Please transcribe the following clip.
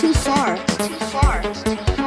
too far. It's too far.